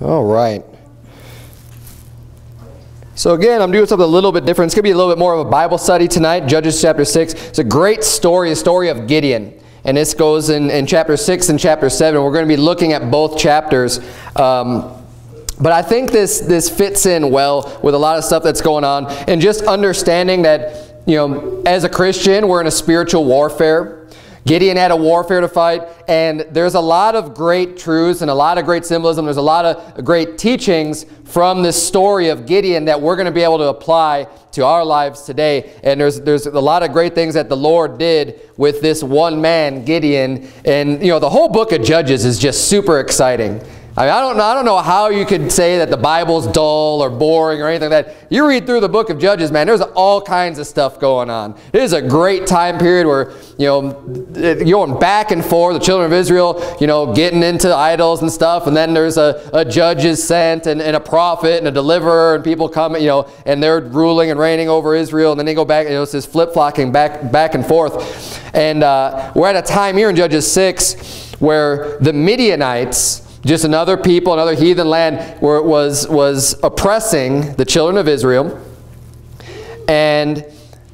All right. So again, I'm doing something a little bit different. It's going to be a little bit more of a Bible study tonight, Judges chapter 6. It's a great story, the story of Gideon. And this goes in, in chapter 6 and chapter 7. We're going to be looking at both chapters. Um, but I think this, this fits in well with a lot of stuff that's going on. And just understanding that, you know, as a Christian, we're in a spiritual warfare. Gideon had a warfare to fight, and there's a lot of great truths and a lot of great symbolism. There's a lot of great teachings from this story of Gideon that we're going to be able to apply to our lives today. And there's, there's a lot of great things that the Lord did with this one man, Gideon. And, you know, the whole book of Judges is just super exciting. I, mean, I, don't know, I don't know how you could say that the Bible's dull or boring or anything like that. You read through the book of Judges, man, there's all kinds of stuff going on. It is a great time period where, you know, going back and forth, the children of Israel, you know, getting into idols and stuff, and then there's a, a judge is sent and, and a prophet and a deliverer, and people come, you know, and they're ruling and reigning over Israel, and then they go back, you know, it's this flip-flopping back, back and forth. And uh, we're at a time here in Judges 6 where the Midianites, just another people, another heathen land where it was, was oppressing the children of Israel. And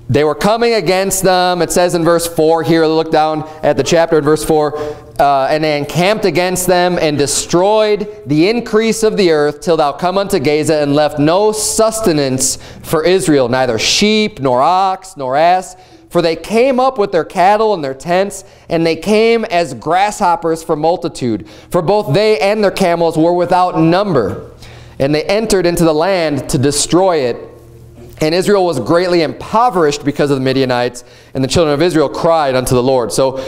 they were coming against them. It says in verse 4 here, look down at the chapter in verse 4, uh, and they encamped against them and destroyed the increase of the earth till thou come unto Gaza and left no sustenance for Israel, neither sheep, nor ox, nor ass, for they came up with their cattle and their tents, and they came as grasshoppers for multitude. For both they and their camels were without number. And they entered into the land to destroy it. And Israel was greatly impoverished because of the Midianites, and the children of Israel cried unto the Lord. So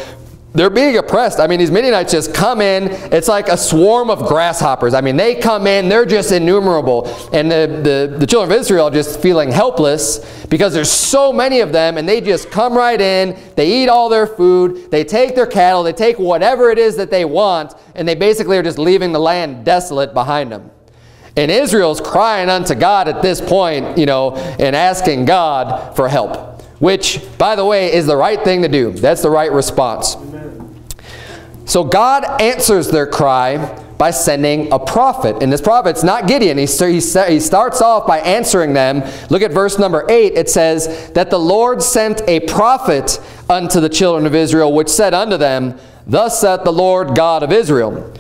they're being oppressed. I mean, these Midianites just come in. It's like a swarm of grasshoppers. I mean, they come in. They're just innumerable. And the, the, the children of Israel are just feeling helpless because there's so many of them, and they just come right in. They eat all their food. They take their cattle. They take whatever it is that they want, and they basically are just leaving the land desolate behind them. And Israel's crying unto God at this point, you know, and asking God for help which, by the way, is the right thing to do. That's the right response. So God answers their cry by sending a prophet. And this prophet's not Gideon. He, he, he starts off by answering them. Look at verse number 8. It says, That the Lord sent a prophet unto the children of Israel, which said unto them, Thus saith the Lord God of Israel,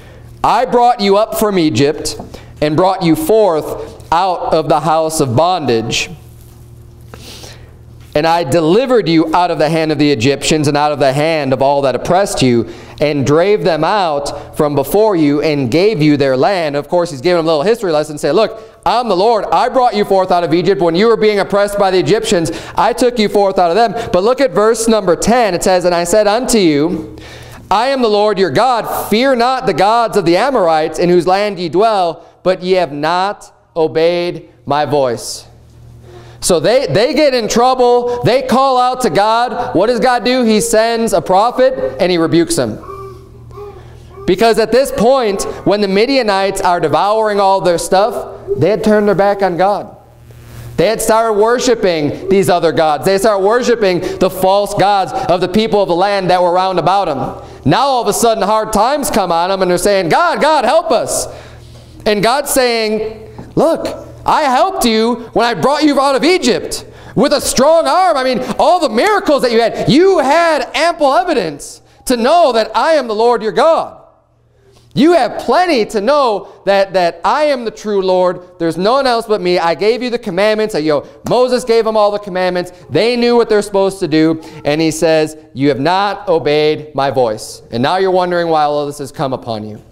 I brought you up from Egypt, and brought you forth out of the house of bondage. And I delivered you out of the hand of the Egyptians and out of the hand of all that oppressed you, and drave them out from before you, and gave you their land. Of course, he's giving them a little history lesson, say, look, I'm the Lord. I brought you forth out of Egypt. When you were being oppressed by the Egyptians, I took you forth out of them. But look at verse number 10. It says, And I said unto you, I am the Lord your God. Fear not the gods of the Amorites, in whose land ye dwell, but ye have not obeyed my voice. So they, they get in trouble. They call out to God. What does God do? He sends a prophet and he rebukes them. Because at this point, when the Midianites are devouring all their stuff, they had turned their back on God. They had started worshiping these other gods. They started worshiping the false gods of the people of the land that were round about them. Now all of a sudden hard times come on them and they're saying, God, God, help us. And God's saying, look, I helped you when I brought you out of Egypt with a strong arm. I mean, all the miracles that you had, you had ample evidence to know that I am the Lord your God. You have plenty to know that, that I am the true Lord. There's no one else but me. I gave you the commandments. You know, Moses gave them all the commandments. They knew what they're supposed to do. And he says, you have not obeyed my voice. And now you're wondering why all this has come upon you.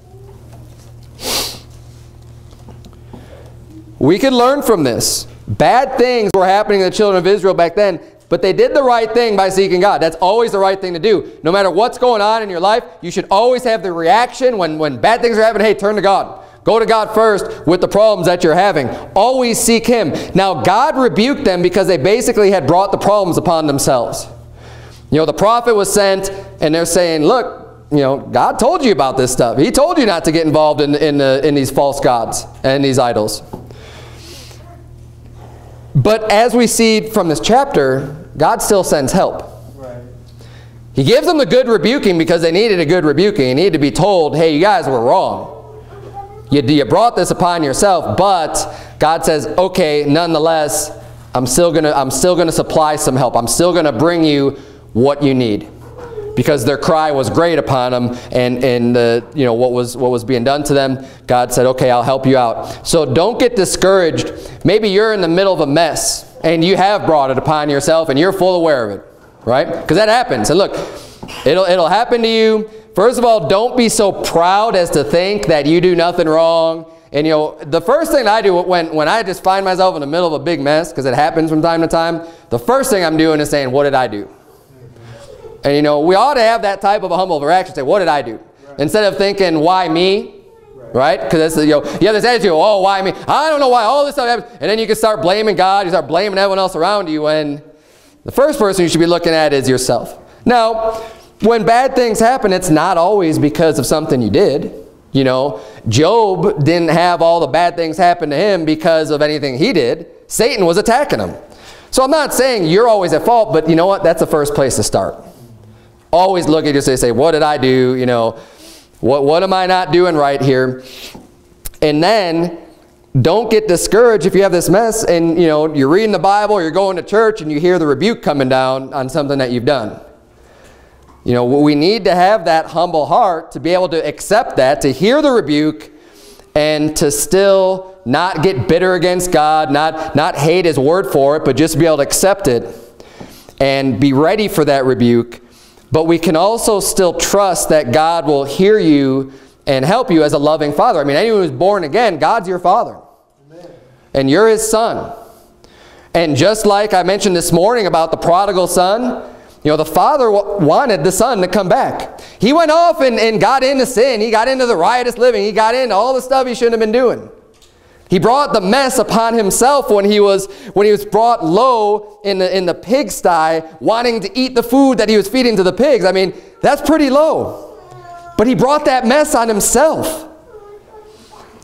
We can learn from this. Bad things were happening to the children of Israel back then, but they did the right thing by seeking God. That's always the right thing to do. No matter what's going on in your life, you should always have the reaction when, when bad things are happening, hey, turn to God. Go to God first with the problems that you're having. Always seek Him. Now, God rebuked them because they basically had brought the problems upon themselves. You know, the prophet was sent, and they're saying, look, you know, God told you about this stuff. He told you not to get involved in, in, in these false gods and these idols. But as we see from this chapter, God still sends help. He gives them the good rebuking because they needed a good rebuking. They needed to be told, hey, you guys were wrong. You, you brought this upon yourself, but God says, okay, nonetheless, I'm still gonna, I'm still gonna supply some help. I'm still gonna bring you what you need because their cry was great upon them and, and you know, what, was, what was being done to them, God said, okay, I'll help you out. So don't get discouraged. Maybe you're in the middle of a mess and you have brought it upon yourself and you're full aware of it, right? Because that happens. And look, it'll, it'll happen to you. First of all, don't be so proud as to think that you do nothing wrong. And you know, the first thing I do when, when I just find myself in the middle of a big mess, because it happens from time to time, the first thing I'm doing is saying, what did I do? And you know, we ought to have that type of a humble reaction. Say, what did I do? Right. Instead of thinking, why me? Right? Because that's you know, you have this attitude, oh, why me? I don't know why all this stuff happens. And then you can start blaming God. You start blaming everyone else around you. And the first person you should be looking at is yourself. Now, when bad things happen, it's not always because of something you did. You know, Job didn't have all the bad things happen to him because of anything he did. Satan was attacking him. So I'm not saying you're always at fault, but you know what? That's the first place to start. Always look at yourself and say, what did I do? You know, what, what am I not doing right here? And then don't get discouraged if you have this mess and you know you're reading the Bible, you're going to church and you hear the rebuke coming down on something that you've done. You know, we need to have that humble heart to be able to accept that, to hear the rebuke and to still not get bitter against God, not, not hate his word for it, but just be able to accept it and be ready for that rebuke but we can also still trust that God will hear you and help you as a loving father. I mean, anyone who's born again, God's your father. Amen. And you're his son. And just like I mentioned this morning about the prodigal son, you know, the father wanted the son to come back. He went off and, and got into sin. He got into the riotous living. He got into all the stuff he shouldn't have been doing. He brought the mess upon himself when he was, when he was brought low in the, in the pigsty, wanting to eat the food that he was feeding to the pigs. I mean, that's pretty low. But he brought that mess on himself.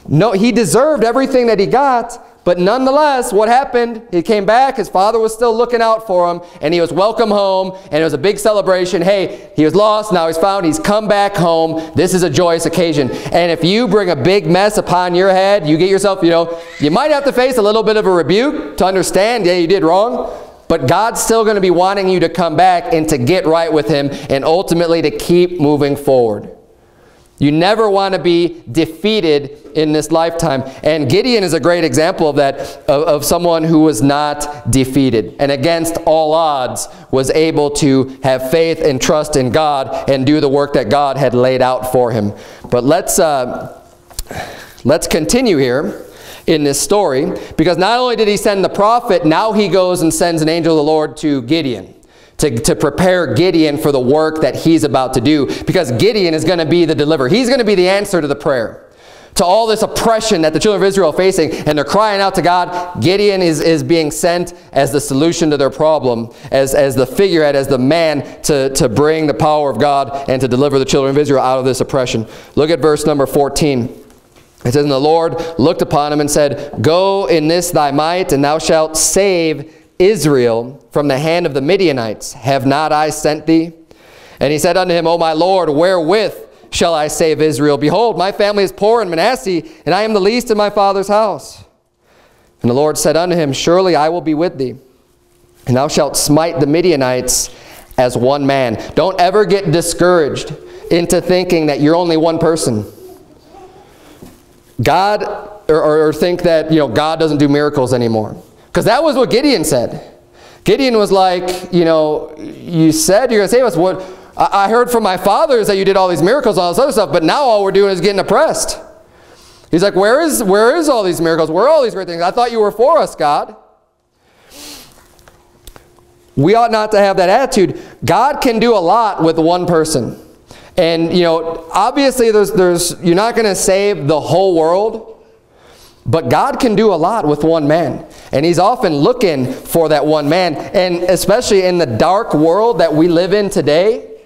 No, he deserved everything that he got, but nonetheless, what happened? He came back, his father was still looking out for him, and he was welcome home, and it was a big celebration. Hey, he was lost, now he's found, he's come back home. This is a joyous occasion. And if you bring a big mess upon your head, you get yourself, you know, you might have to face a little bit of a rebuke to understand, yeah, you did wrong. But God's still going to be wanting you to come back and to get right with him and ultimately to keep moving forward. You never want to be defeated in this lifetime. And Gideon is a great example of that, of, of, someone who was not defeated. And against all odds was able to have faith and trust in God and do the work that God had laid out for him. But let's, uh, let's continue here in this story. Because not only did he send the prophet, now he goes and sends an angel of the Lord to Gideon to, to prepare Gideon for the work that he's about to do because Gideon is going to be the deliverer. He's going to be the answer to the prayer. To all this oppression that the children of Israel are facing and they're crying out to God, Gideon is, is being sent as the solution to their problem, as, as the figurehead, as the man to, to bring the power of God and to deliver the children of Israel out of this oppression. Look at verse number 14. It says, And the Lord looked upon him and said, Go in this thy might, and thou shalt save Israel from the hand of the Midianites. Have not I sent thee? And he said unto him, O my Lord, wherewith shall I save Israel? Behold, my family is poor in Manasseh, and I am the least in my father's house. And the Lord said unto him, Surely I will be with thee, and thou shalt smite the Midianites as one man. Don't ever get discouraged into thinking that you're only one person. God, or, or think that, you know, God doesn't do miracles anymore. Because that was what Gideon said. Gideon was like, you know, you said you're going to save us. What I heard from my fathers that you did all these miracles, all this other stuff, but now all we're doing is getting oppressed. He's like, where is, where is all these miracles? Where are all these great things? I thought you were for us, God. We ought not to have that attitude. God can do a lot with one person. And, you know, obviously there's, there's, you're not going to save the whole world. But God can do a lot with one man. And he's often looking for that one man. And especially in the dark world that we live in today,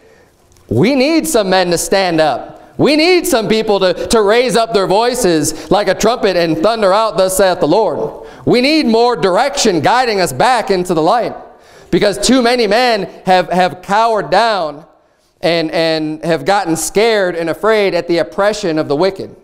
we need some men to stand up. We need some people to, to raise up their voices like a trumpet and thunder out, thus saith the Lord. We need more direction guiding us back into the light. Because too many men have, have cowered down and, and have gotten scared and afraid at the oppression of the wicked.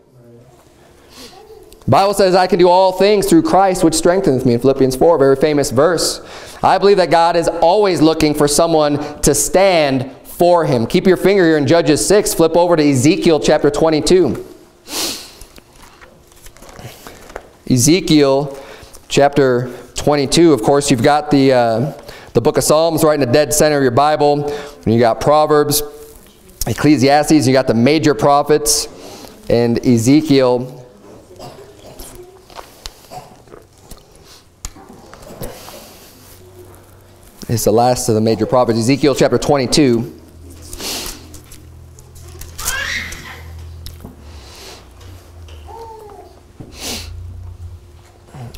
Bible says, I can do all things through Christ, which strengthens me in Philippians 4, very famous verse. I believe that God is always looking for someone to stand for him. Keep your finger here in Judges 6. Flip over to Ezekiel chapter 22. Ezekiel chapter 22. Of course, you've got the, uh, the book of Psalms right in the dead center of your Bible. And you got Proverbs, Ecclesiastes, you got the major prophets, and Ezekiel It's the last of the major prophets. Ezekiel chapter 22.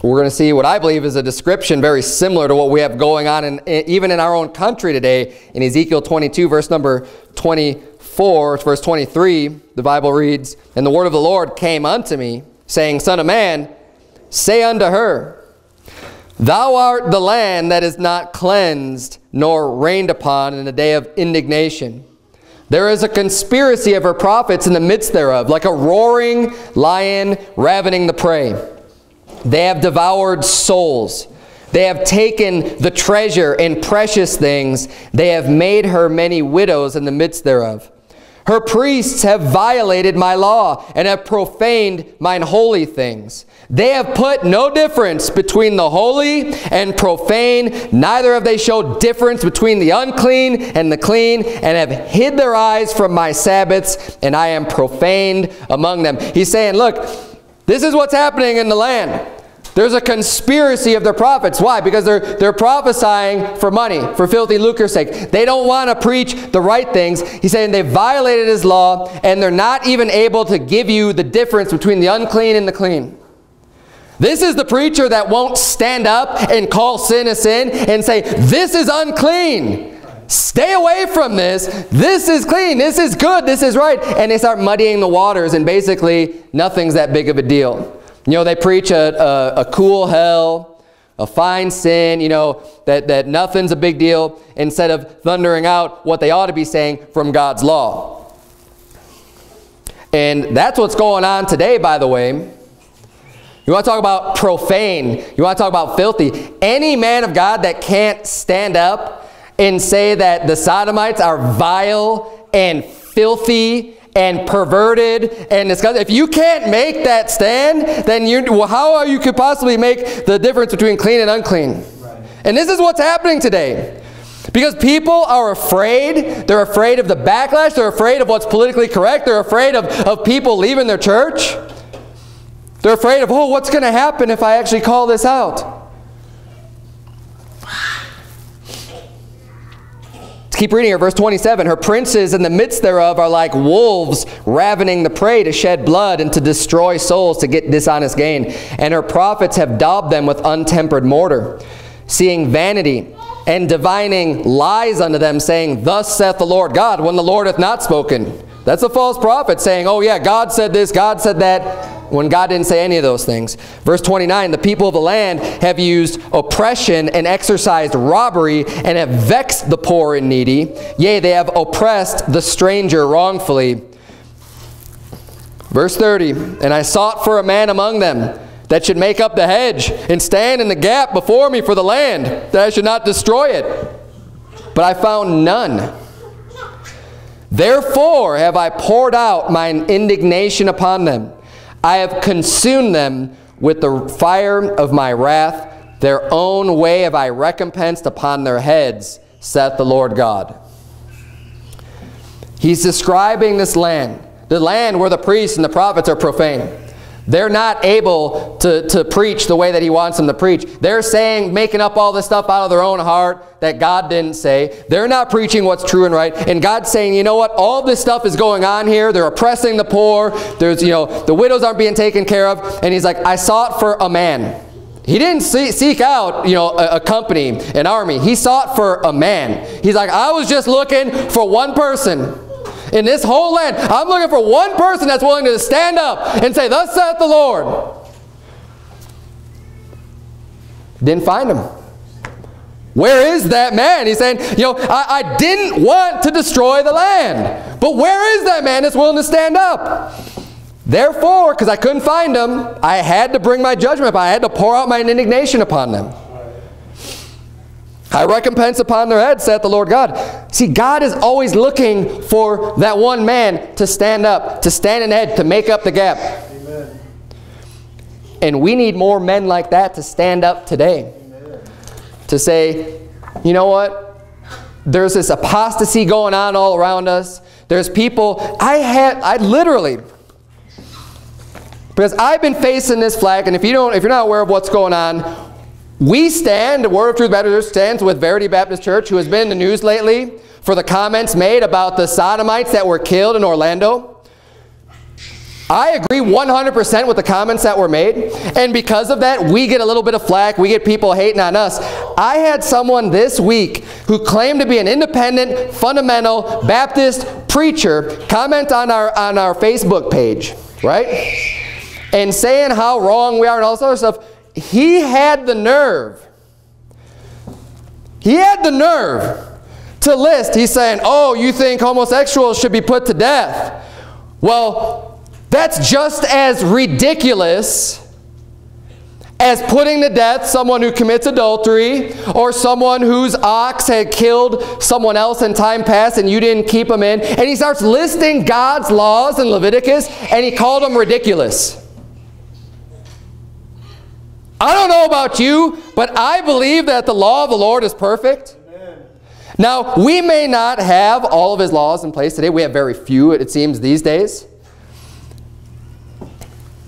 We're going to see what I believe is a description very similar to what we have going on in, even in our own country today. In Ezekiel 22, verse number 24, verse 23, the Bible reads, And the word of the Lord came unto me, saying, Son of man, say unto her, Thou art the land that is not cleansed nor rained upon in the day of indignation. There is a conspiracy of her prophets in the midst thereof, like a roaring lion ravening the prey. They have devoured souls. They have taken the treasure and precious things. They have made her many widows in the midst thereof. Her priests have violated my law and have profaned mine holy things. They have put no difference between the holy and profane, neither have they showed difference between the unclean and the clean, and have hid their eyes from my Sabbaths, and I am profaned among them. He's saying, look, this is what's happening in the land. There's a conspiracy of the prophets. Why? Because they're, they're prophesying for money, for filthy lucre's sake. They don't want to preach the right things. He's saying they violated his law, and they're not even able to give you the difference between the unclean and the clean. This is the preacher that won't stand up and call sin a sin and say, this is unclean. Stay away from this. This is clean. This is good. This is right. And they start muddying the waters and basically nothing's that big of a deal. You know, they preach a, a, a cool hell, a fine sin, you know, that, that nothing's a big deal instead of thundering out what they ought to be saying from God's law. And that's what's going on today, by the way. You want to talk about profane. You want to talk about filthy. Any man of God that can't stand up and say that the sodomites are vile and filthy and perverted and disgusting. If you can't make that stand, then you well, how are you could possibly make the difference between clean and unclean? Right. And this is what's happening today. Because people are afraid. They're afraid of the backlash. They're afraid of what's politically correct. They're afraid of, of people leaving their church. They're afraid of, oh, what's going to happen if I actually call this out? Keep reading here, verse 27. Her princes in the midst thereof are like wolves ravening the prey to shed blood and to destroy souls to get dishonest gain. And her prophets have daubed them with untempered mortar, seeing vanity and divining lies unto them, saying, Thus saith the Lord God, when the Lord hath not spoken. That's a false prophet saying, oh yeah, God said this, God said that, when God didn't say any of those things. Verse 29, the people of the land have used oppression and exercised robbery and have vexed the poor and needy. Yea, they have oppressed the stranger wrongfully. Verse 30, and I sought for a man among them that should make up the hedge and stand in the gap before me for the land, that I should not destroy it. But I found none. Therefore have I poured out mine indignation upon them. I have consumed them with the fire of my wrath. Their own way have I recompensed upon their heads, saith the Lord God. He's describing this land, the land where the priests and the prophets are profane. They're not able to, to preach the way that he wants them to preach. They're saying, making up all this stuff out of their own heart that God didn't say. They're not preaching what's true and right. And God's saying, you know what? All this stuff is going on here. They're oppressing the poor. There's, you know, the widows aren't being taken care of. And he's like, I sought for a man. He didn't see, seek out, you know, a, a, company, an army. He sought for a man. He's like, I was just looking for one person in this whole land. I'm looking for one person that's willing to stand up and say, Thus saith the Lord. Didn't find him. Where is that man? He's saying, you know, I, I didn't want to destroy the land. But where is that man that's willing to stand up? Therefore, because I couldn't find them, I had to bring my judgment. I had to pour out my indignation upon them. I recompense upon their head, saith the Lord God. See, God is always looking for that one man to stand up, to stand in head, to make up the gap. Amen. And we need more men like that to stand up today. Amen. To say, you know what? There's this apostasy going on all around us. There's people, I had, I literally, because I've been facing this flag, and if you don't, if you're not aware of what's going on, we stand, the Word of Truth Baptist stands with Verity Baptist Church, who has been in the news lately for the comments made about the sodomites that were killed in Orlando. I agree 100% with the comments that were made. And because of that, we get a little bit of flack. We get people hating on us. I had someone this week who claimed to be an independent, fundamental Baptist preacher comment on our, on our Facebook page, right? And saying how wrong we are and all this other stuff he had the nerve. He had the nerve to list. He's saying, oh, you think homosexuals should be put to death. Well, that's just as ridiculous as putting to death someone who commits adultery or someone whose ox had killed someone else in time past and you didn't keep them in. And he starts listing God's laws in Leviticus and he called them ridiculous. I don't know about you, but I believe that the law of the Lord is perfect. Amen. Now, we may not have all of his laws in place today. We have very few, it seems, these days.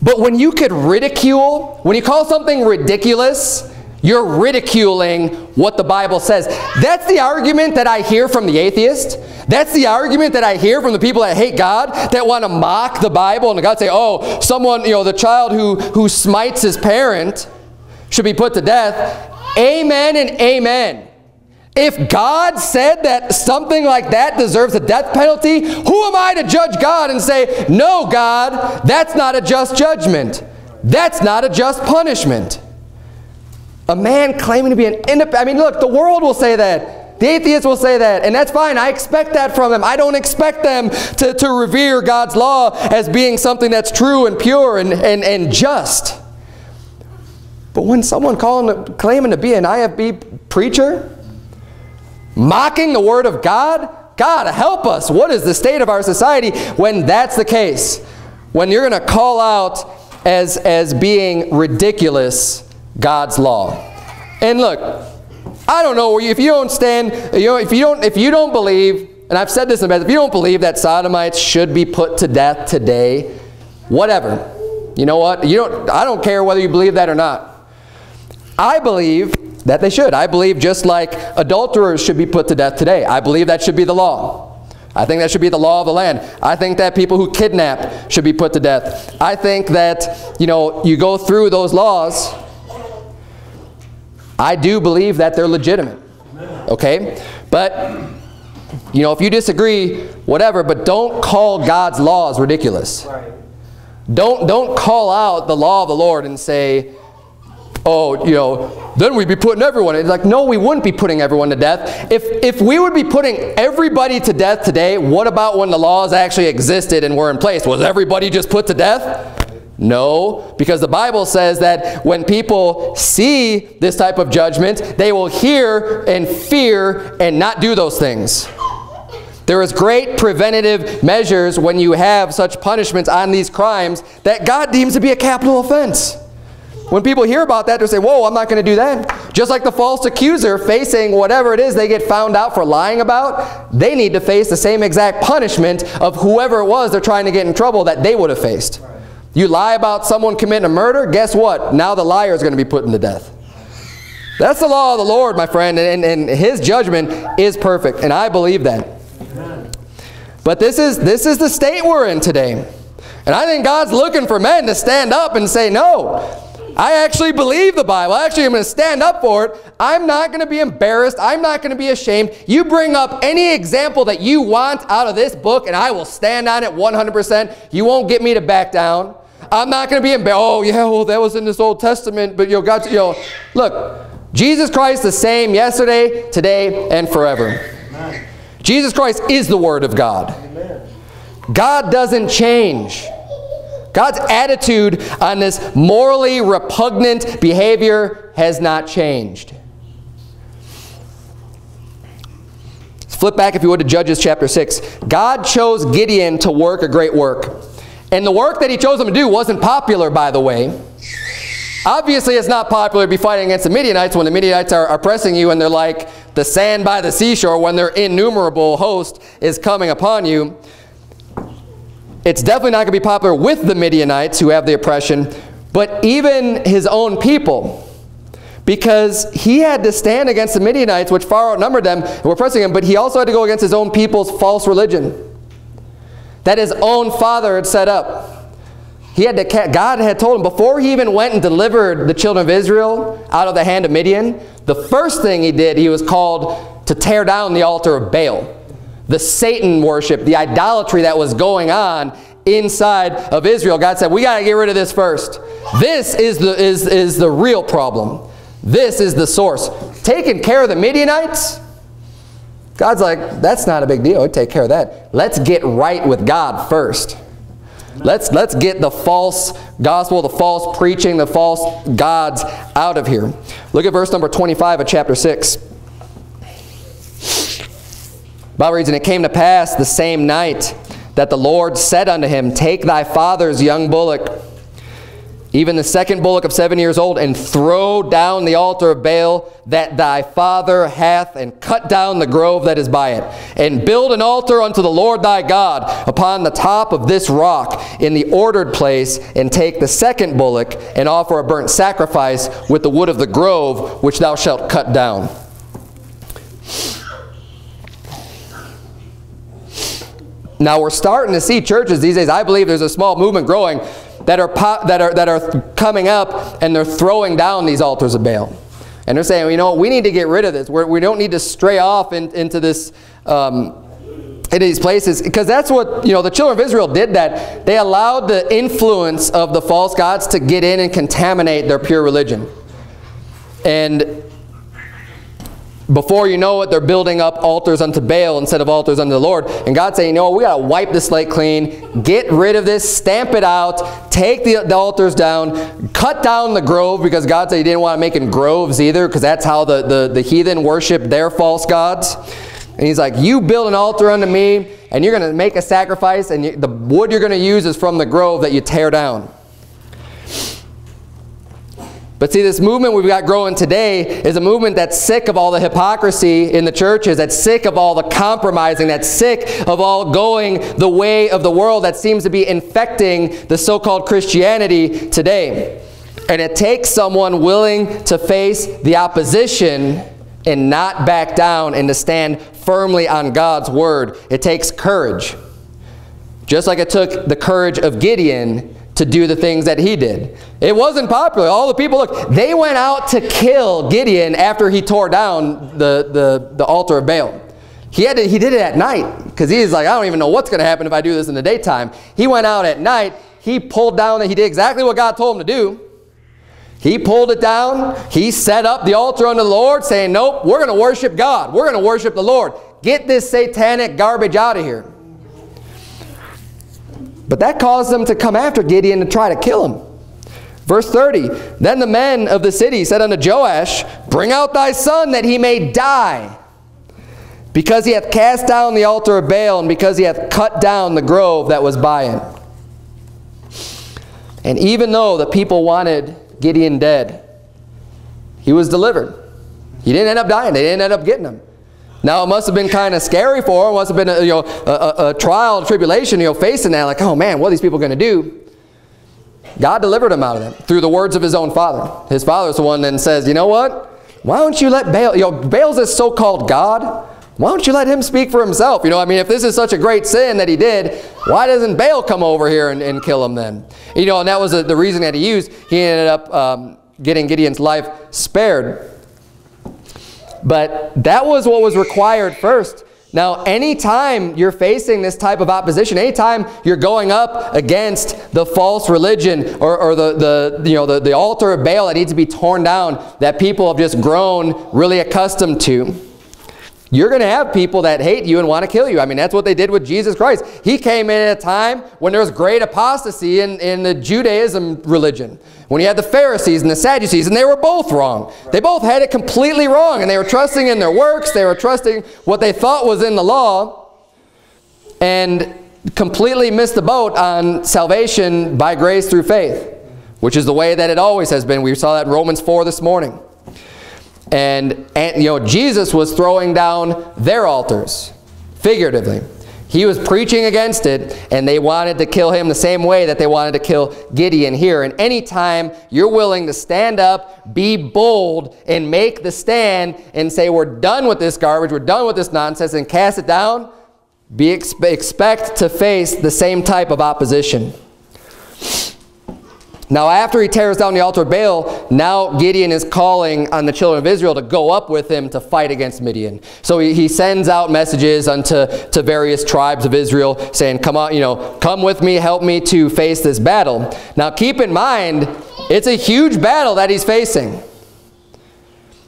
But when you could ridicule, when you call something ridiculous, you're ridiculing what the Bible says. That's the argument that I hear from the atheist. That's the argument that I hear from the people that hate God, that want to mock the Bible, and God say, oh, someone, you know, the child who, who smites his parent, should be put to death. Amen and amen. If God said that something like that deserves a death penalty, who am I to judge God and say, no, God, that's not a just judgment. That's not a just punishment. A man claiming to be an independent, I mean, look, the world will say that. The atheists will say that, and that's fine. I expect that from them. I don't expect them to, to revere God's law as being something that's true and pure and, and, and just. But when someone calling, claiming to be an IFB preacher, mocking the Word of God, God, help us. What is the state of our society when that's the case? When you're going to call out as, as being ridiculous God's law. And look, I don't know if you don't stand, you know, if you don't, if you don't believe, and I've said this in the past, if you don't believe that sodomites should be put to death today, whatever. You know what? You don't, I don't care whether you believe that or not. I believe that they should. I believe just like adulterers should be put to death today. I believe that should be the law. I think that should be the law of the land. I think that people who kidnap should be put to death. I think that, you know, you go through those laws. I do believe that they're legitimate. Okay? But, you know, if you disagree, whatever, but don't call God's laws ridiculous. Don't, don't call out the law of the Lord and say, oh, you know, then we'd be putting everyone. It's like, no, we wouldn't be putting everyone to death. If, if we would be putting everybody to death today, what about when the laws actually existed and were in place? Was everybody just put to death? No, because the Bible says that when people see this type of judgment, they will hear and fear and not do those things. There is great preventative measures when you have such punishments on these crimes that God deems to be a capital offense. When people hear about that, they say, whoa, I'm not going to do that. Just like the false accuser facing whatever it is they get found out for lying about, they need to face the same exact punishment of whoever it was they're trying to get in trouble that they would have faced. You lie about someone committing a murder, guess what? Now the liar is going to be put to death. That's the law of the Lord, my friend, and, and his judgment is perfect, and I believe that. But this is, this is the state we're in today. And I think God's looking for men to stand up and say, no, I actually believe the Bible. Actually, I'm going to stand up for it. I'm not going to be embarrassed. I'm not going to be ashamed. You bring up any example that you want out of this book, and I will stand on it 100%. You won't get me to back down. I'm not going to be embarrassed. Oh, yeah, well, that was in this Old Testament, but you know, God, you know, look, Jesus Christ the same yesterday, today, and forever. Amen. Jesus Christ is the Word of God. Amen. God doesn't change. God's attitude on this morally repugnant behavior has not changed. Flip back, if you would, to Judges chapter 6. God chose Gideon to work a great work. And the work that he chose him to do wasn't popular, by the way. Obviously, it's not popular to be fighting against the Midianites when the Midianites are, are pressing you and they're like the sand by the seashore when their innumerable host is coming upon you. It's definitely not going to be popular with the Midianites who have the oppression, but even his own people. Because he had to stand against the Midianites, which far outnumbered them, and were pressing him, but he also had to go against his own people's false religion that his own father had set up. He had to, God had told him before he even went and delivered the children of Israel out of the hand of Midian, the first thing he did, he was called to tear down the altar of Baal. The Satan worship, the idolatry that was going on inside of Israel. God said, we got to get rid of this first. This is the, is, is the real problem. This is the source. Taking care of the Midianites, God's like, that's not a big deal. I'd take care of that. Let's get right with God first. Let's, let's get the false gospel, the false preaching, the false gods out of here. Look at verse number 25 of chapter 6. Bible reads, And it came to pass the same night that the Lord said unto him, Take thy father's young bullock, even the second bullock of seven years old, and throw down the altar of Baal that thy father hath, and cut down the grove that is by it, and build an altar unto the Lord thy God upon the top of this rock in the ordered place, and take the second bullock, and offer a burnt sacrifice with the wood of the grove which thou shalt cut down. Now we're starting to see churches these days, I believe there's a small movement growing that are, that are, that are coming up and they're throwing down these altars of Baal. And they're saying, you know, we need to get rid of this. We're, we do not need to stray off in, into this, um, into these places. Because that's what, you know, the children of Israel did that. They allowed the influence of the false gods to get in and contaminate their pure religion. And before you know it, they're building up altars unto Baal instead of altars unto the Lord. And God's saying, you know, we got to wipe the slate clean, get rid of this, stamp it out, take the, the, altars down, cut down the grove, because God said he didn't want to make in groves either, because that's how the, the, the heathen worship their false gods. And he's like, you build an altar unto me, and you're going to make a sacrifice, and you, the wood you're going to use is from the grove that you tear down. But see, this movement we've got growing today is a movement that's sick of all the hypocrisy in the churches, that's sick of all the compromising, that's sick of all going the way of the world that seems to be infecting the so-called Christianity today. And it takes someone willing to face the opposition and not back down and to stand firmly on God's word. It takes courage. Just like it took the courage of Gideon to do the things that he did. It wasn't popular. All the people, look, they went out to kill Gideon after he tore down the, the, the altar of Baal. He, had to, he did it at night because he's like, I don't even know what's going to happen if I do this in the daytime. He went out at night. He pulled down, he did exactly what God told him to do. He pulled it down. He set up the altar unto the Lord saying, nope, we're going to worship God. We're going to worship the Lord. Get this satanic garbage out of here. But that caused them to come after Gideon to try to kill him. Verse 30, Then the men of the city said unto Joash, Bring out thy son that he may die, because he hath cast down the altar of Baal, and because he hath cut down the grove that was by it. And even though the people wanted Gideon dead, he was delivered. He didn't end up dying. They didn't end up getting him. Now, it must have been kind of scary for him. Must have been a, you know, a, a, a trial, a tribulation, you know, facing that. Like, oh man, what are these people going to do? God delivered him out of them through the words of his own father. His father's the one that says, you know what? Why don't you let Baal, you know, Baal's this so-called God. Why don't you let him speak for himself? You know, I mean, if this is such a great sin that he did, why doesn't Baal come over here and, and kill him then? You know, and that was the, the reason that he used. He ended up um, getting Gideon's life spared. But that was what was required first. Now, anytime you're facing this type of opposition, anytime you're going up against the false religion or, or the, the, you know, the, the altar of Baal that needs to be torn down, that people have just grown really accustomed to, you're going to have people that hate you and want to kill you. I mean, that's what they did with Jesus Christ. He came in at a time when there was great apostasy in, in the Judaism religion. When you had the Pharisees and the Sadducees, and they were both wrong. They both had it completely wrong, and they were trusting in their works. They were trusting what they thought was in the law, and completely missed the boat on salvation by grace through faith, which is the way that it always has been. We saw that in Romans 4 this morning. And, and you know, Jesus was throwing down their altars, figuratively. He was preaching against it, and they wanted to kill him the same way that they wanted to kill Gideon here. And anytime you're willing to stand up, be bold, and make the stand and say, we're done with this garbage, we're done with this nonsense, and cast it down, be expect to face the same type of opposition. Now after he tears down the altar of Baal, now Gideon is calling on the children of Israel to go up with him to fight against Midian. So he, he sends out messages unto to various tribes of Israel saying, come on, you know, come with me, help me to face this battle. Now keep in mind, it's a huge battle that he's facing.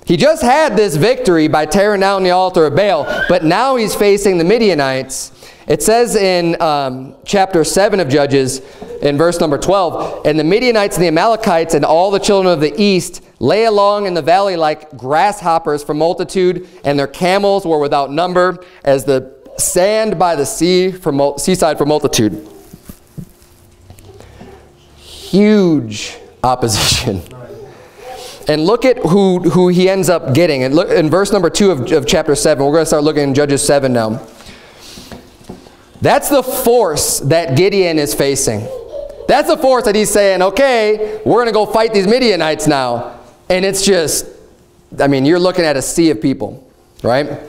He just had this victory by tearing down the altar of Baal, but now he's facing the Midianites. It says in um, chapter 7 of Judges, in verse number 12, And the Midianites and the Amalekites and all the children of the east lay along in the valley like grasshoppers for multitude, and their camels were without number, as the sand by the sea for seaside for multitude. Huge opposition. And look at who, who he ends up getting. And look in verse number 2 of, of chapter 7. We're going to start looking in Judges 7 now. That's the force that Gideon is facing. That's the force that he's saying, okay, we're going to go fight these Midianites now. And it's just, I mean, you're looking at a sea of people, right?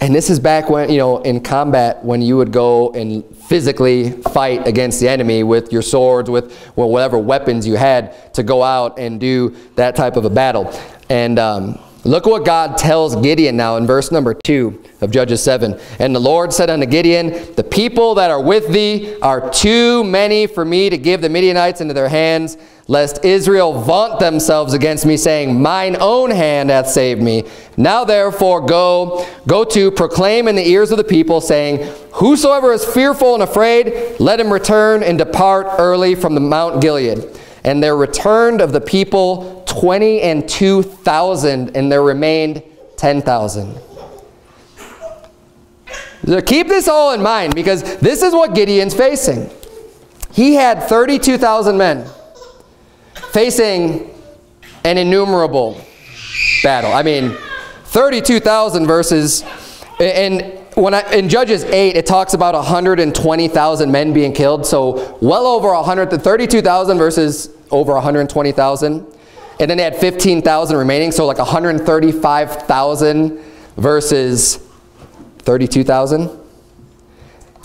And this is back when, you know, in combat when you would go and physically fight against the enemy with your swords, with well, whatever weapons you had to go out and do that type of a battle. And um, look what God tells Gideon now in verse number 2 of Judges 7. And the Lord said unto Gideon, The people that are with thee are too many for me to give the Midianites into their hands lest Israel vaunt themselves against me, saying, Mine own hand hath saved me. Now therefore go, go to, proclaim in the ears of the people, saying, Whosoever is fearful and afraid, let him return and depart early from the Mount Gilead. And there returned of the people twenty and two thousand, and there remained ten thousand. So keep this all in mind, because this is what Gideon's facing. He had 32,000 men facing an innumerable battle. I mean, 32,000 verses, and when I, in Judges 8, it talks about 120,000 men being killed. So well over 100, 32,000 versus over 120,000. And then they had 15,000 remaining, so like 135,000 versus 32,000.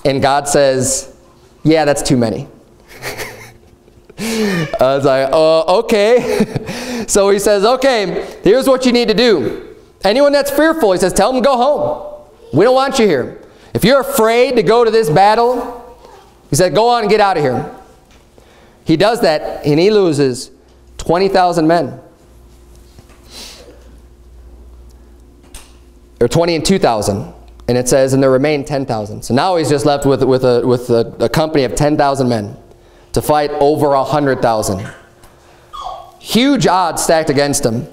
And God says, yeah, that's too many. I was like, oh, okay. so he says, okay, here's what you need to do. Anyone that's fearful, he says, tell them go home. We don't want you here. If you're afraid to go to this battle, he said, go on and get out of here. He does that, and he loses 20,000 men. Or 20 and 2,000. And it says, and there remain 10,000. So now he's just left with, with, a, with a, a company of 10,000 men to fight over 100,000. Huge odds stacked against him.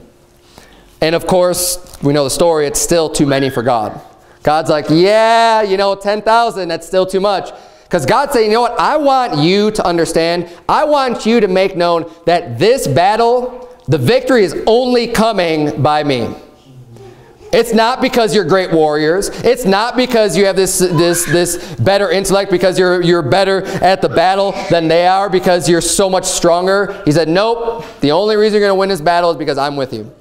And of course, we know the story, it's still too many for God. God's like, yeah, you know, 10,000, that's still too much. Because God's saying, you know what, I want you to understand, I want you to make known that this battle, the victory is only coming by me. It's not because you're great warriors. It's not because you have this, this, this better intellect, because you're, you're better at the battle than they are, because you're so much stronger. He said, nope, the only reason you're going to win this battle is because I'm with you.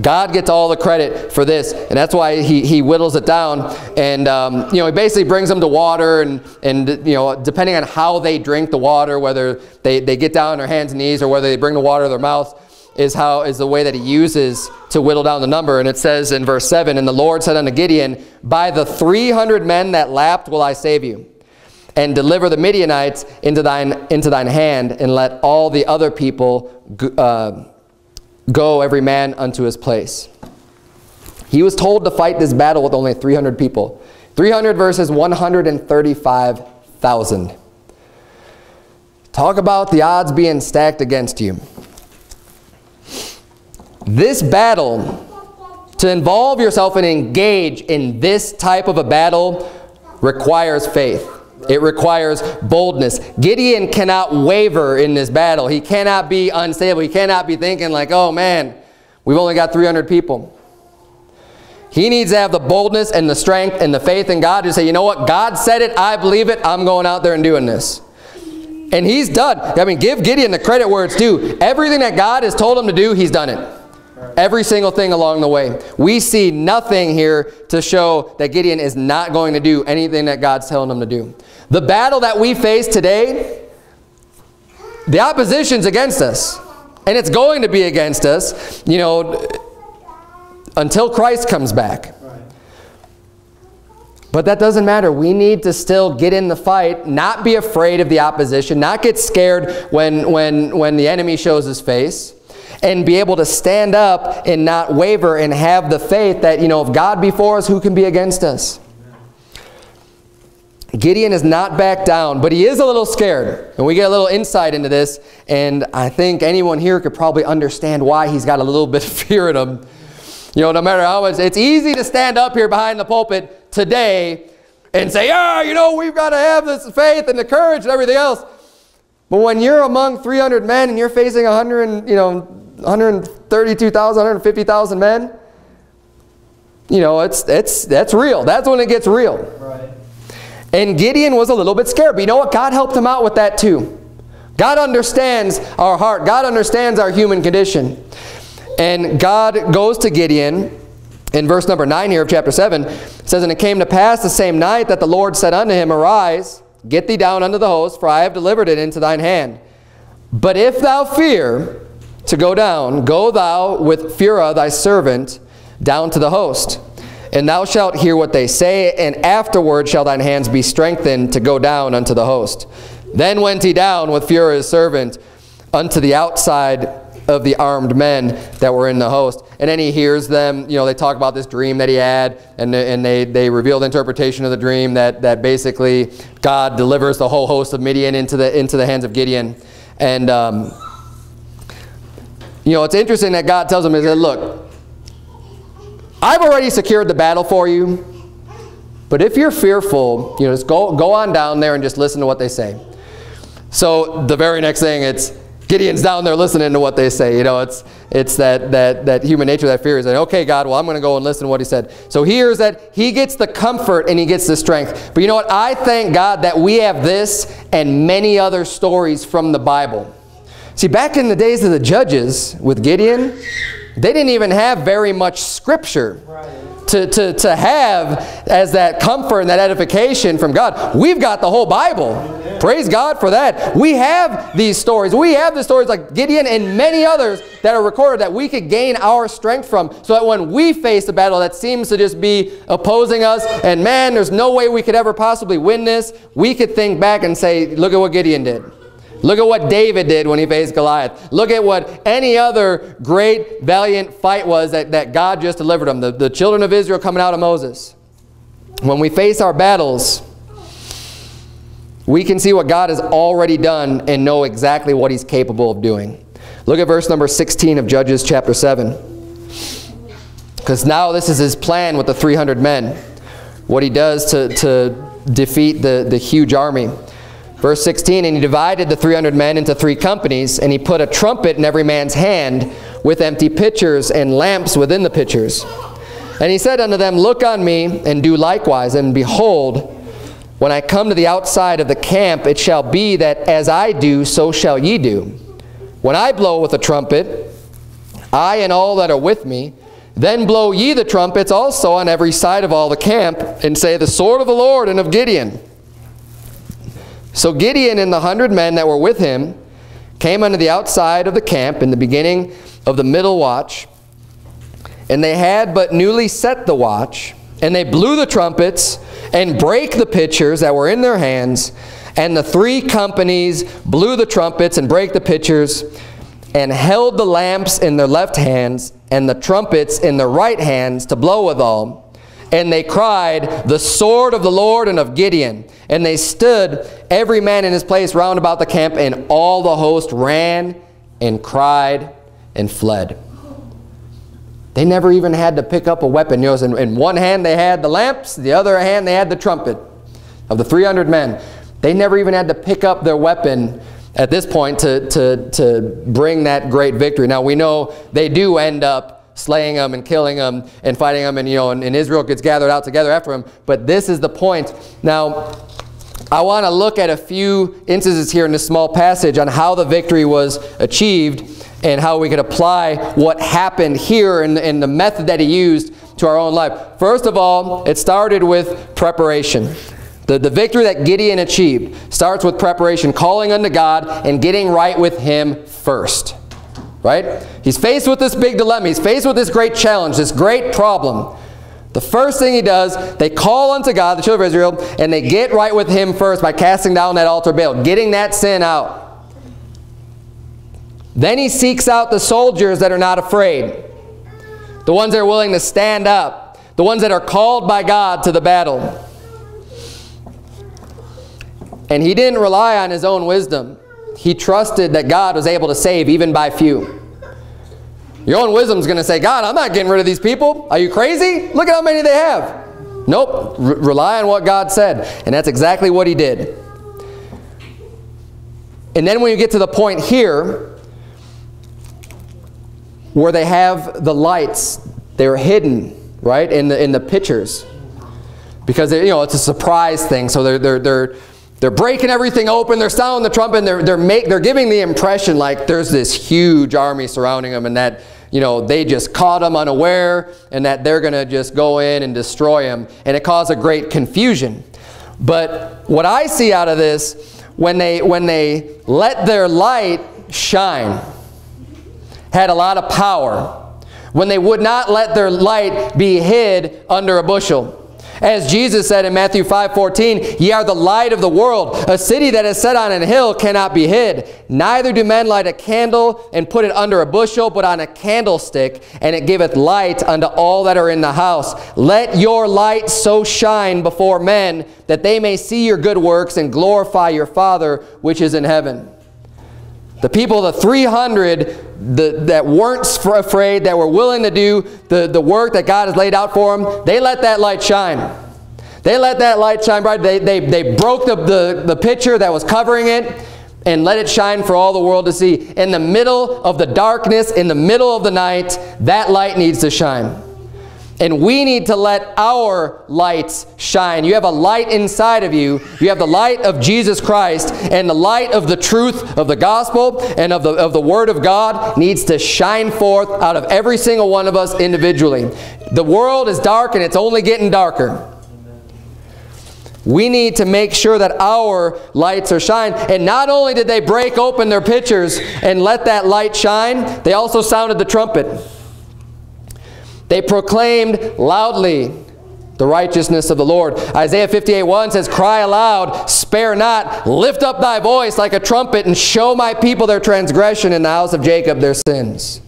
God gets all the credit for this, and that's why he, he whittles it down. And, um, you know, he basically brings them to water, and, and, you know, depending on how they drink the water, whether they, they get down on their hands and knees or whether they bring the water to their mouth, is how is the way that he uses to whittle down the number. And it says in verse 7, And the Lord said unto Gideon, By the 300 men that lapped will I save you, and deliver the Midianites into thine, into thine hand, and let all the other people uh, go every man unto his place. He was told to fight this battle with only 300 people. 300 versus 135,000. Talk about the odds being stacked against you. This battle, to involve yourself and engage in this type of a battle requires faith. It requires boldness. Gideon cannot waver in this battle. He cannot be unstable. He cannot be thinking like, oh man, we've only got 300 people. He needs to have the boldness and the strength and the faith in God to say, you know what, God said it, I believe it, I'm going out there and doing this. And he's done. I mean, give Gideon the credit where it's due. Everything that God has told him to do, he's done it. Every single thing along the way. We see nothing here to show that Gideon is not going to do anything that God's telling him to do. The battle that we face today, the opposition's against us. And it's going to be against us, you know, until Christ comes back. But that doesn't matter. We need to still get in the fight, not be afraid of the opposition, not get scared when, when, when the enemy shows his face, and be able to stand up and not waver and have the faith that, you know, if God be for us, who can be against us? Gideon is not back down, but he is a little scared. And we get a little insight into this, and I think anyone here could probably understand why he's got a little bit of fear in him. You know, no matter how much, it's easy to stand up here behind the pulpit today and say, yeah, you know, we've got to have this faith and the courage and everything else. But when you're among 300 men and you're facing 100, you know, 132,000, 150,000 men, you know, it's, it's, that's real. That's when it gets real. Right. And Gideon was a little bit scared. But you know what? God helped him out with that too. God understands our heart. God understands our human condition. And God goes to Gideon in verse number 9 here of chapter 7, it says, And it came to pass the same night that the Lord said unto him, Arise, get thee down unto the host, for I have delivered it into thine hand. But if thou fear to go down, go thou with Phurah thy servant down to the host. And thou shalt hear what they say, and afterward shall thine hands be strengthened to go down unto the host. Then went he down with Phurah his servant unto the outside of the armed men that were in the host. And then he hears them, you know, they talk about this dream that he had, and, and they, they reveal the interpretation of the dream that, that basically God delivers the whole host of Midian into the, into the hands of Gideon. And, um, you know, it's interesting that God tells him, he said, look, I've already secured the battle for you, but if you're fearful, you know, just go, go on down there and just listen to what they say. So the very next thing, it's, Gideon's down there listening to what they say. You know, it's, it's that, that, that human nature, that fear. Is like, okay, God, well, I'm going to go and listen to what he said. So here's that he gets the comfort and he gets the strength. But you know what? I thank God that we have this and many other stories from the Bible. See, back in the days of the judges with Gideon, they didn't even have very much scripture. Right to, to, to have as that comfort and that edification from God. We've got the whole Bible. Praise God for that. We have these stories. We have the stories like Gideon and many others that are recorded that we could gain our strength from so that when we face a battle that seems to just be opposing us and man, there's no way we could ever possibly win this, we could think back and say, look at what Gideon did. Look at what David did when he faced Goliath. Look at what any other great, valiant fight was that, that God just delivered them. The, the children of Israel coming out of Moses. When we face our battles, we can see what God has already done and know exactly what he's capable of doing. Look at verse number 16 of Judges chapter 7. Because now this is his plan with the 300 men. What he does to, to defeat the, the huge army. Verse 16, And he divided the 300 men into three companies, and he put a trumpet in every man's hand, with empty pitchers and lamps within the pitchers. And he said unto them, Look on me, and do likewise. And behold, when I come to the outside of the camp, it shall be that as I do, so shall ye do. When I blow with a trumpet, I and all that are with me, then blow ye the trumpets also on every side of all the camp, and say, The sword of the Lord and of Gideon. So Gideon and the hundred men that were with him came unto the outside of the camp in the beginning of the middle watch, and they had but newly set the watch, and they blew the trumpets and brake the pitchers that were in their hands, and the three companies blew the trumpets and brake the pitchers, and held the lamps in their left hands, and the trumpets in their right hands to blow withal. And they cried, The sword of the Lord and of Gideon. And they stood, every man in his place round about the camp, and all the host ran and cried and fled. They never even had to pick up a weapon. You know, in, in one hand they had the lamps, the other hand they had the trumpet of the 300 men. They never even had to pick up their weapon at this point to, to, to bring that great victory. Now we know they do end up slaying them and killing them and fighting them and you know and, and Israel gets gathered out together after them. But this is the point. Now I want to look at a few instances here in this small passage on how the victory was achieved and how we could apply what happened here and, and the method that he used to our own life. First of all, it started with preparation. The, the victory that Gideon achieved starts with preparation, calling unto God and getting right with him first. Right? He's faced with this big dilemma. He's faced with this great challenge, this great problem. The first thing he does, they call unto God, the children of Israel, and they get right with him first by casting down that altar Baal, getting that sin out. Then he seeks out the soldiers that are not afraid, the ones that are willing to stand up, the ones that are called by God to the battle. And he didn't rely on his own wisdom. He trusted that God was able to save even by few. Your own wisdom is going to say, God, I'm not getting rid of these people. Are you crazy? Look at how many they have. Nope. Rely on what God said. And that's exactly what he did. And then when you get to the point here, where they have the lights, they're hidden, right, in the, in the pictures. Because, you know, it's a surprise thing. So they're, they're, they're, they're breaking everything open. They're sounding the trumpet. And they're, they're, make, they're giving the impression like there's this huge army surrounding them and that, you know, they just caught them unaware and that they're going to just go in and destroy them. And it caused a great confusion. But what I see out of this, when they, when they let their light shine, had a lot of power, when they would not let their light be hid under a bushel. As Jesus said in Matthew 5:14, "Ye are the light of the world. A city that is set on an hill cannot be hid. Neither do men light a candle and put it under a bushel, but on a candlestick, and it giveth light unto all that are in the house. Let your light so shine before men that they may see your good works and glorify your Father which is in heaven." The people, the 300 the, that weren't afraid, that were willing to do the, the work that God has laid out for them, they let that light shine. They let that light shine bright. They, they, they broke the, the, the picture that was covering it and let it shine for all the world to see. In the middle of the darkness, in the middle of the night, that light needs to shine. And we need to let our lights shine. You have a light inside of you. You have the light of Jesus Christ and the light of the truth of the gospel and of the, of the word of God needs to shine forth out of every single one of us individually. The world is dark and it's only getting darker. We need to make sure that our lights are shine. And not only did they break open their pitchers and let that light shine, they also sounded the trumpet. They proclaimed loudly the righteousness of the Lord. Isaiah 58, 1 says, Cry aloud, spare not, lift up thy voice like a trumpet, and show my people their transgression in the house of Jacob their sins.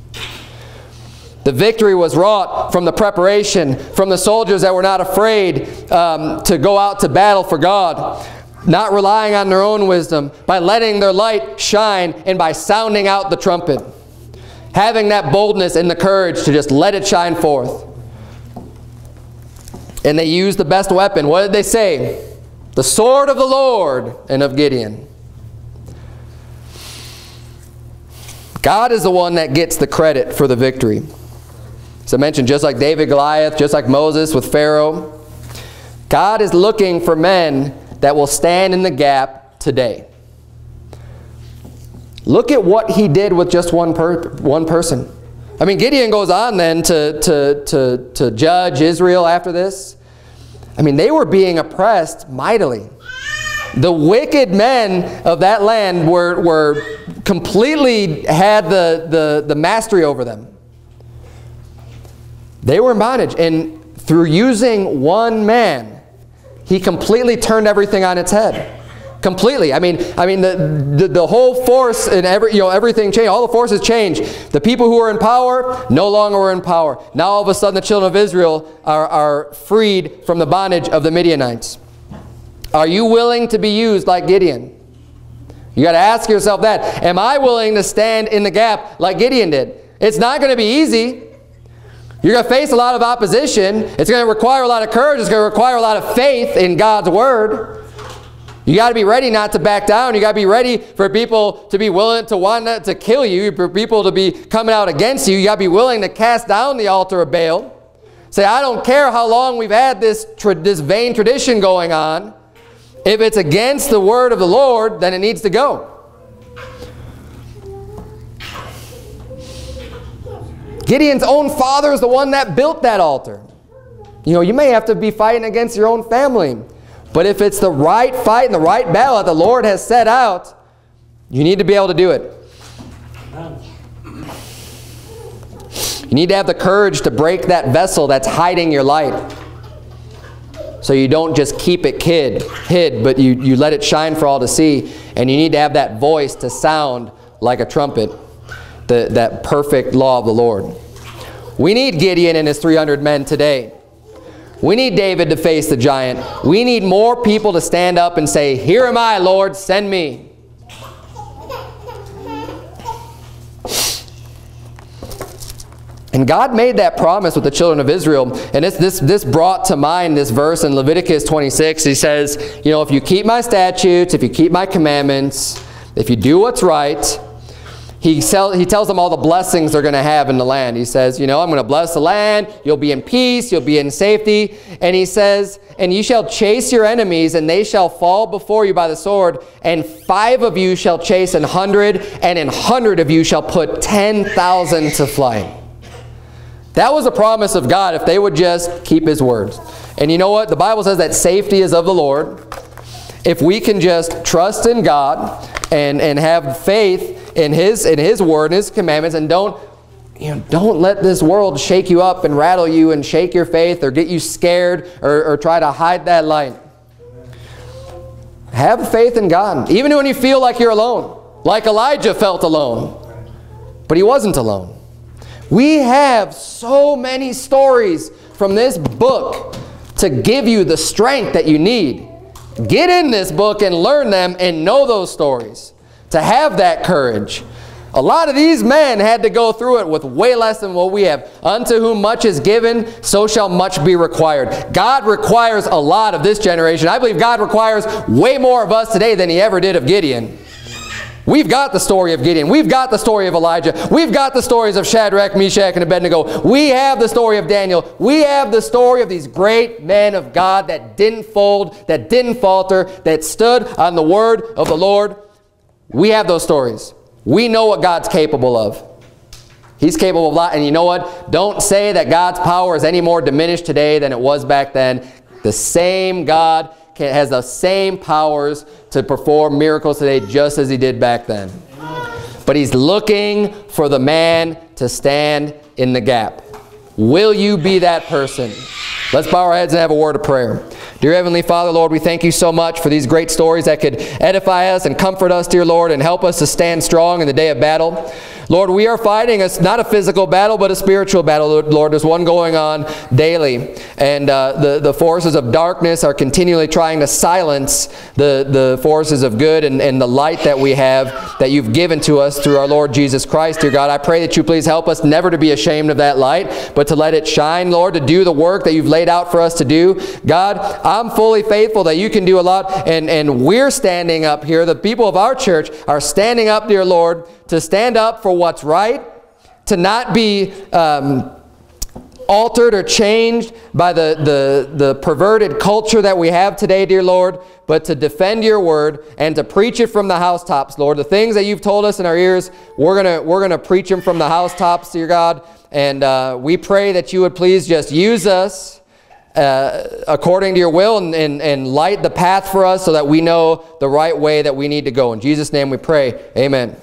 The victory was wrought from the preparation, from the soldiers that were not afraid um, to go out to battle for God, not relying on their own wisdom, by letting their light shine and by sounding out the trumpet having that boldness and the courage to just let it shine forth. And they used the best weapon. What did they say? The sword of the Lord and of Gideon. God is the one that gets the credit for the victory. As I mentioned, just like David, Goliath, just like Moses with Pharaoh, God is looking for men that will stand in the gap today. Look at what he did with just one, per one person. I mean, Gideon goes on then to, to, to, to judge Israel after this. I mean, they were being oppressed mightily. The wicked men of that land were, were completely had the, the, the mastery over them. They were in bondage. And through using one man, he completely turned everything on its head. Completely. I mean, I mean the, the, the whole force and every, you know, everything changed. All the forces changed. The people who were in power no longer were in power. Now all of a sudden the children of Israel are, are freed from the bondage of the Midianites. Are you willing to be used like Gideon? You got to ask yourself that. Am I willing to stand in the gap like Gideon did? It's not going to be easy. You're going to face a lot of opposition. It's going to require a lot of courage. It's going to require a lot of faith in God's word. You got to be ready not to back down. You got to be ready for people to be willing to want to kill you, for people to be coming out against you. You got to be willing to cast down the altar of Baal. Say, I don't care how long we've had this, this vain tradition going on. If it's against the word of the Lord, then it needs to go. Gideon's own father is the one that built that altar. You know, you may have to be fighting against your own family. But if it's the right fight and the right battle that the Lord has set out, you need to be able to do it. You need to have the courage to break that vessel that's hiding your light. So you don't just keep it kid, hid, but you, you let it shine for all to see. And you need to have that voice to sound like a trumpet, the, that perfect law of the Lord. We need Gideon and his 300 men today. We need David to face the giant. We need more people to stand up and say, Here am I, Lord, send me. And God made that promise with the children of Israel. And this, this, this brought to mind this verse in Leviticus 26. He says, you know, if you keep my statutes, if you keep my commandments, if you do what's right, he, he tells them all the blessings they're going to have in the land. He says, you know, I'm going to bless the land. You'll be in peace. You'll be in safety. And he says, and you shall chase your enemies, and they shall fall before you by the sword. And five of you shall chase an hundred, and an hundred of you shall put 10,000 to flight. That was a promise of God if they would just keep his words. And you know what? The Bible says that safety is of the Lord. If we can just trust in God and, and have faith in his, in his word and his commandments and don't, you know, don't let this world shake you up and rattle you and shake your faith or get you scared or, or try to hide that light. Have faith in God, even when you feel like you're alone, like Elijah felt alone. But he wasn't alone. We have so many stories from this book to give you the strength that you need. Get in this book and learn them and know those stories. To have that courage. A lot of these men had to go through it with way less than what we have. Unto whom much is given, so shall much be required. God requires a lot of this generation. I believe God requires way more of us today than he ever did of Gideon. We've got the story of Gideon. We've got the story of Elijah. We've got the stories of Shadrach, Meshach, and Abednego. We have the story of Daniel. We have the story of these great men of God that didn't fold, that didn't falter, that stood on the word of the Lord. We have those stories. We know what God's capable of. He's capable of a lot. And you know what? Don't say that God's power is any more diminished today than it was back then. The same God has the same powers to perform miracles today just as he did back then. But he's looking for the man to stand in the gap. Will you be that person? Let's bow our heads and have a word of prayer. Dear Heavenly Father, Lord, we thank you so much for these great stories that could edify us and comfort us, dear Lord, and help us to stand strong in the day of battle. Lord, we are fighting a, not a physical battle, but a spiritual battle, Lord. There's one going on daily. And uh, the, the forces of darkness are continually trying to silence the, the forces of good and, and the light that we have that you've given to us through our Lord Jesus Christ, dear God. I pray that you please help us never to be ashamed of that light, but to let it shine, Lord, to do the work that you've laid out for us to do. God, I'm fully faithful that you can do a lot, and, and we're standing up here. The people of our church are standing up, dear Lord, to stand up for what's right, to not be um, altered or changed by the, the, the perverted culture that we have today, dear Lord, but to defend your word and to preach it from the housetops, Lord. The things that you've told us in our ears, we're going to we're gonna preach them from the housetops, dear God. And uh, we pray that you would please just use us uh, according to your will and, and, and light the path for us so that we know the right way that we need to go. In Jesus' name we pray. Amen.